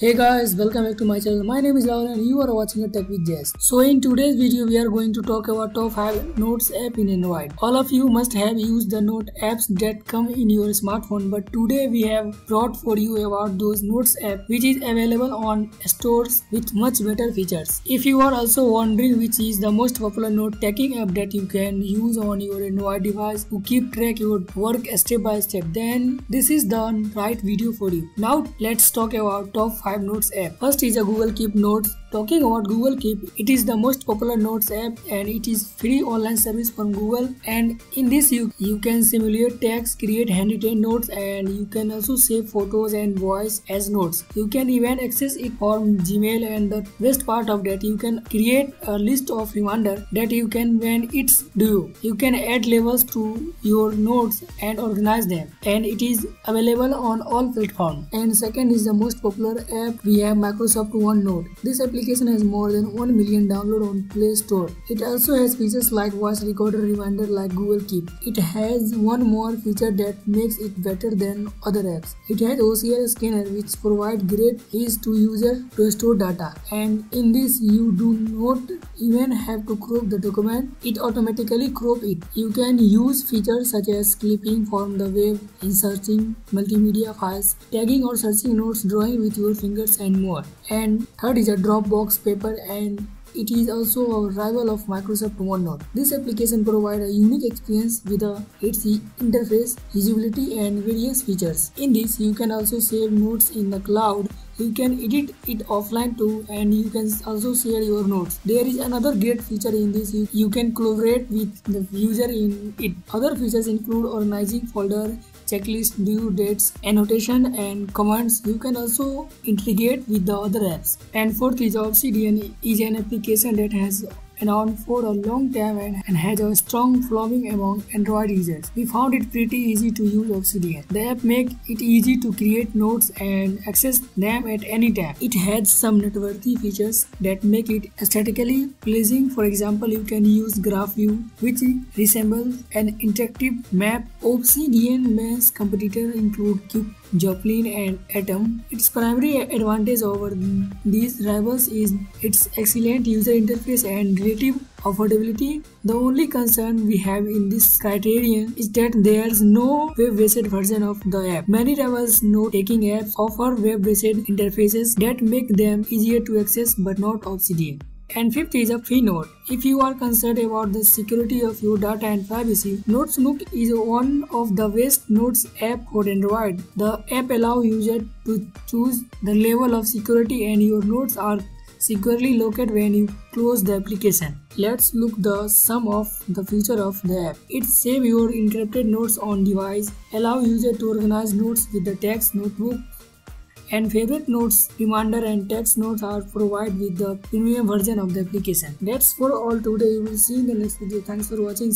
Hey guys, welcome back to my channel. My name is Rahul and you are watching a Tech with Gest. So in today's video, we are going to talk about top 5 Notes app in Android. All of you must have used the Note apps that come in your smartphone, but today we have brought for you about those Notes app which is available on stores with much better features. If you are also wondering which is the most popular note taking app that you can use on your Android device to keep track your work step by step, then this is the right video for you. Now let's talk about top 5 five notes app first is a Google Keep notes Talking about Google Keep, it is the most popular Notes app and it is free online service from Google. And in this you, you can simulate text, create handwritten notes and you can also save photos and voice as notes. You can even access it from Gmail and the best part of that you can create a list of reminder that you can when it's due. You can add levels to your notes and organize them and it is available on all platforms. And second is the most popular app we have Microsoft OneNote. This application has more than 1 million download on Play Store. It also has features like voice recorder reminder like Google Keep. It has one more feature that makes it better than other apps. It has OCR scanner which provide great ease to user to store data. And in this you do not even have to crop the document, it automatically crop it. You can use features such as clipping from the web, inserting multimedia files, tagging or searching notes, drawing with your fingers and more. And third is a Dropbox paper and it is also a rival of Microsoft OneNote. This application provides a unique experience with a, its interface, usability and various features. In this, you can also save notes in the cloud you can edit it offline too and you can also share your notes there is another great feature in this you can collaborate with the user in it other features include organizing folder checklist due dates annotation and commands. You can also integrate with the other apps. And fourth is obsidian is an application that has around for a long time and, has a strong following among Android users. We found it pretty easy to use Obsidian. The app makes it easy to create notes and access them at any time. It has some noteworthy features that make it aesthetically pleasing. For example, you can use Graph View, which resembles an interactive map. Obsidian main competitor include Cube Joplin and Atom. Its primary advantage over these rivals is its excellent user interface and relative affordability. The only concern we have in this criterion is that there's no web-based version of the app. Many rivals note-taking apps offer web-based interfaces that make them easier to access but not Obsidian. And fifth is a free note. If you are concerned about the security of your data and privacy, Notesnook is one of the best notes app for Android. The app allows user to choose the level of security and your notes are securely located when you close the application. Let's look the sum of the feature of the app. It save your encrypted notes on device, allow user to organize notes with the text notebook and favorite notes reminder and text notes are provided with the premium version of the application. That's for all today. We will see in the next video. Thanks for watching